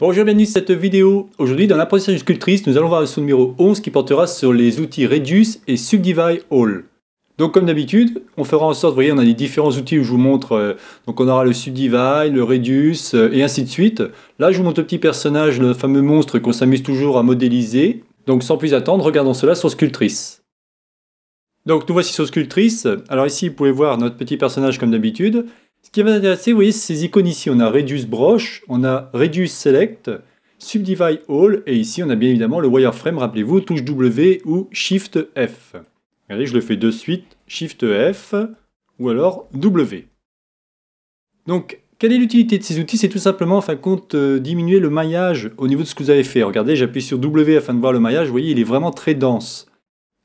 Bonjour, bienvenue sur cette vidéo. Aujourd'hui, dans l'apprentissage sculptrice, nous allons voir le son numéro 11 qui portera sur les outils Reduce et Subdivide All. Donc comme d'habitude, on fera en sorte, vous voyez, on a les différents outils où je vous montre, euh, donc on aura le Subdivide, le Reduce, euh, et ainsi de suite. Là, je vous montre le petit personnage, le fameux monstre qu'on s'amuse toujours à modéliser. Donc sans plus attendre, regardons cela sur Sculptrice. Donc nous voici sur Sculptrice. Alors ici, vous pouvez voir notre petit personnage comme d'habitude. Ce qui va intéresser, vous voyez, ces icônes ici. On a Reduce Brush, on a Reduce Select, Subdivide All, et ici on a bien évidemment le wireframe, rappelez-vous, touche W ou Shift F. Regardez, je le fais de suite, Shift F, ou alors W. Donc, quelle est l'utilité de ces outils? C'est tout simplement, en fin de compte, euh, diminuer le maillage au niveau de ce que vous avez fait. Regardez, j'appuie sur W afin de voir le maillage, vous voyez, il est vraiment très dense.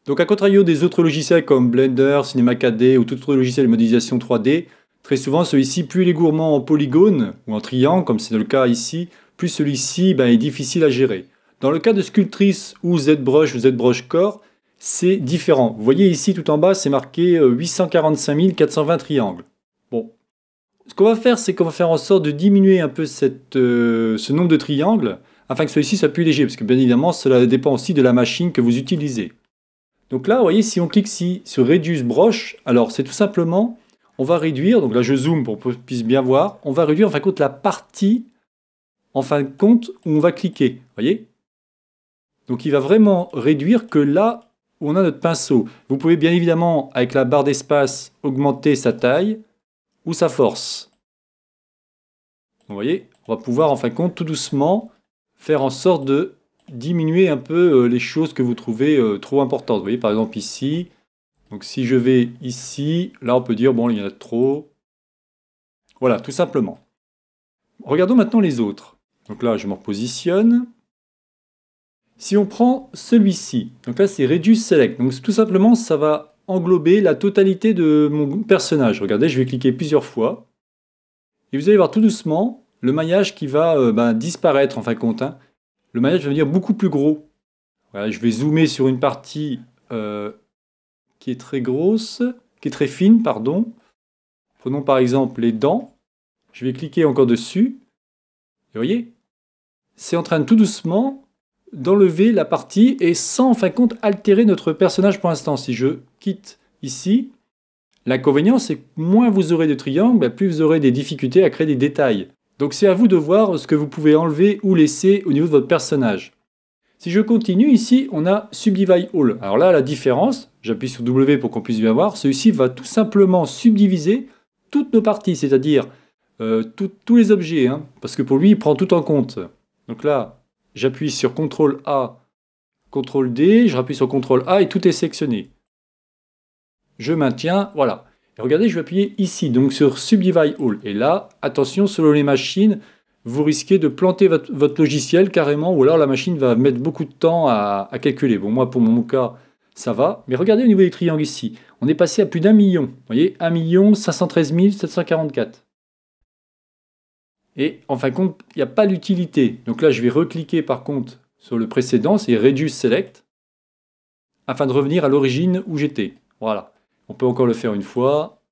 Donc, à contrario des autres logiciels comme Blender, Cinema 4D ou tout autre logiciel de modélisation 3D, Très souvent, celui-ci, plus il est gourmand en polygone ou en triangle, comme c'est le cas ici, plus celui-ci ben, est difficile à gérer. Dans le cas de Sculptrice ou ZBrush ou ZBrush Core, c'est différent. Vous voyez ici tout en bas, c'est marqué 845 420 triangles. Bon. Ce qu'on va faire, c'est qu'on va faire en sorte de diminuer un peu euh, ce nombre de triangles afin que celui-ci soit plus léger, parce que bien évidemment, cela dépend aussi de la machine que vous utilisez. Donc là, vous voyez, si on clique ici sur Reduce Brush, alors c'est tout simplement on va réduire, donc là je zoome pour qu'on puisse bien voir, on va réduire en fin de compte la partie en fin de compte où on va cliquer, voyez? Donc il va vraiment réduire que là où on a notre pinceau. Vous pouvez bien évidemment avec la barre d'espace augmenter sa taille ou sa force. Vous voyez, on va pouvoir en fin de compte tout doucement faire en sorte de diminuer un peu euh, les choses que vous trouvez euh, trop importantes. Vous voyez par exemple ici, donc si je vais ici, là on peut dire, bon, il y en a trop. Voilà, tout simplement. Regardons maintenant les autres. Donc là, je me repositionne. Si on prend celui-ci, donc là c'est Reduce Select. Donc tout simplement, ça va englober la totalité de mon personnage. Regardez, je vais cliquer plusieurs fois. Et vous allez voir tout doucement le maillage qui va euh, ben, disparaître en fin de compte. Hein. Le maillage va devenir beaucoup plus gros. je vais zoomer sur une partie euh, qui est très grosse, qui est très fine, pardon. Prenons par exemple les dents. Je vais cliquer encore dessus. Vous voyez, c'est en train tout doucement d'enlever la partie et sans en fin de compte altérer notre personnage pour l'instant. Si je quitte ici, l'inconvénient c'est que moins vous aurez de triangles, bah, plus vous aurez des difficultés à créer des détails. Donc c'est à vous de voir ce que vous pouvez enlever ou laisser au niveau de votre personnage. Si je continue, ici, on a Subdivide All. Alors là, la différence, j'appuie sur W pour qu'on puisse bien voir, celui-ci va tout simplement subdiviser toutes nos parties, c'est-à-dire euh, tous les objets, hein, parce que pour lui, il prend tout en compte. Donc là, j'appuie sur CTRL A, CTRL D, je rappuie sur CTRL A et tout est sélectionné. Je maintiens, voilà. Et regardez, je vais appuyer ici, donc sur Subdivide All. Et là, attention, selon les machines, vous risquez de planter votre, logiciel carrément, ou alors la machine va mettre beaucoup de temps à, calculer. Bon, moi, pour mon cas, ça va. Mais regardez au niveau des triangles ici. On est passé à plus d'un million. Vous voyez, 1 513 744. Et en fin de compte, il n'y a pas d'utilité. Donc là, je vais recliquer par contre sur le précédent, c'est Reduce Select, afin de revenir à l'origine où j'étais. Voilà. On peut encore le faire une fois.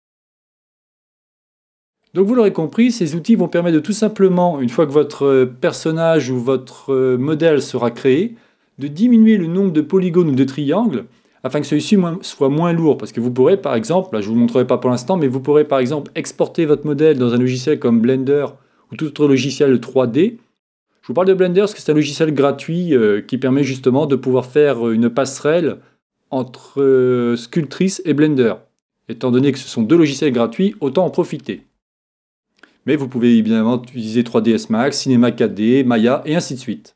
Donc vous l'aurez compris, ces outils vont permettre de tout simplement, une fois que votre personnage ou votre modèle sera créé, de diminuer le nombre de polygones ou de triangles afin que celui-ci soit moins lourd. Parce que vous pourrez par exemple, là je ne vous montrerai pas pour l'instant, mais vous pourrez par exemple exporter votre modèle dans un logiciel comme Blender ou tout autre logiciel 3D. Je vous parle de Blender parce que c'est un logiciel gratuit euh, qui permet justement de pouvoir faire une passerelle entre euh, Sculptrice et Blender. Étant donné que ce sont deux logiciels gratuits, autant en profiter. Mais vous pouvez évidemment utiliser 3ds Max, Cinema 4D, Maya et ainsi de suite.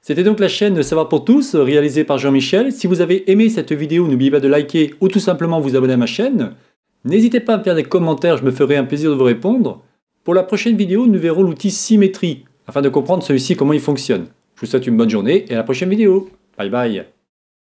C'était donc la chaîne Savoir pour tous, réalisée par Jean-Michel. Si vous avez aimé cette vidéo, n'oubliez pas de liker ou tout simplement vous abonner à ma chaîne. N'hésitez pas à me faire des commentaires, je me ferai un plaisir de vous répondre. Pour la prochaine vidéo, nous verrons l'outil Symétrie, afin de comprendre celui-ci comment il fonctionne. Je vous souhaite une bonne journée et à la prochaine vidéo. Bye bye